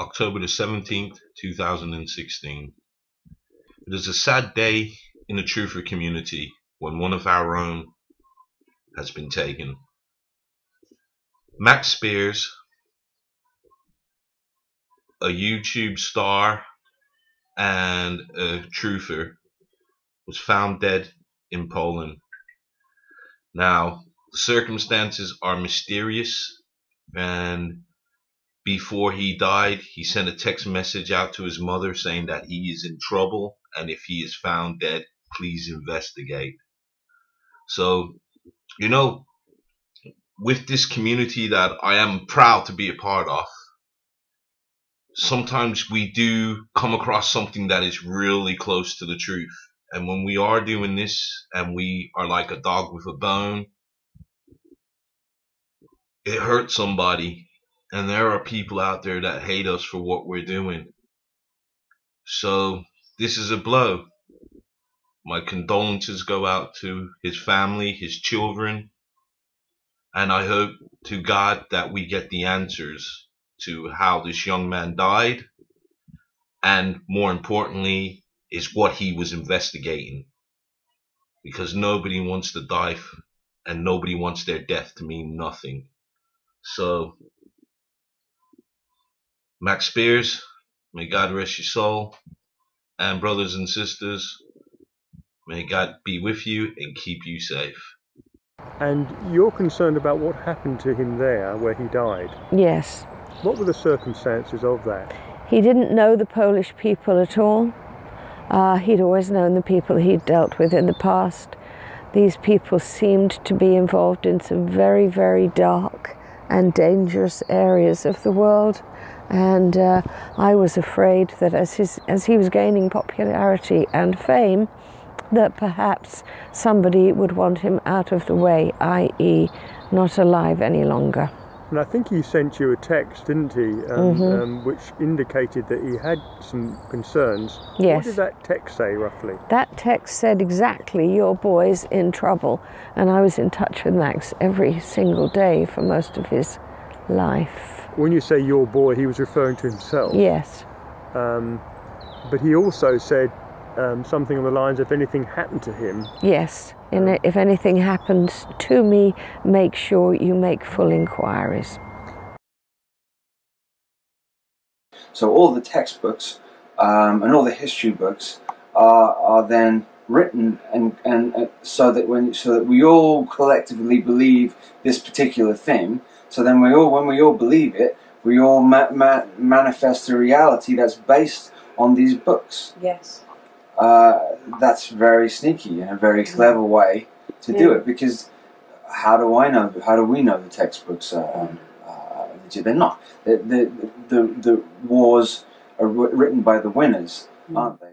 October the 17th, 2016. It is a sad day in the truther community when one of our own has been taken. Max Spiers, a YouTube star and a truther, was found dead in Poland. Now, the circumstances are mysterious and before he died, he sent a text message out to his mother saying that he is in trouble and if he is found dead, please investigate. So, you know, with this community that I am proud to be a part of, sometimes we do come across something that is really close to the truth. And when we are doing this and we are like a dog with a bone, it hurts somebody and there are people out there that hate us for what we're doing. So this is a blow. My condolences go out to his family, his children, and I hope to God that we get the answers to how this young man died, and more importantly, is what he was investigating. Because nobody wants to die, and nobody wants their death to mean nothing. So Max Spiers, may God rest your soul. And brothers and sisters, may God be with you and keep you safe. And you're concerned about what happened to him there where he died? Yes. What were the circumstances of that? He didn't know the Polish people at all. Uh, he'd always known the people he'd dealt with in the past. These people seemed to be involved in some very, very dark and dangerous areas of the world. And uh, I was afraid that as, his, as he was gaining popularity and fame, that perhaps somebody would want him out of the way, i.e., not alive any longer. And I think he sent you a text, didn't he, um, mm-hmm. um, which indicated that he had some concerns. Yes. What did that text say roughly? That text said exactly, your boy's in trouble. And I was in touch with Max every single day for most of his life. When you say your boy, he was referring to himself. Yes. Um, but he also said um, something on the lines if anything happened to him. Yes. Um, if anything happens to me, make sure you make full inquiries. So all the textbooks um, and all the history books are, are then written and, and uh, so that when so that we all collectively believe this particular thing so then we all, when we all believe it, we all ma ma manifest a reality that's based on these books. Yes. Uh, that's very sneaky and a very clever way to yeah. do it because how do I know? How do we know the textbooks are um, uh, They're not. The, the, the, the wars are written by the winners, mm. aren't they?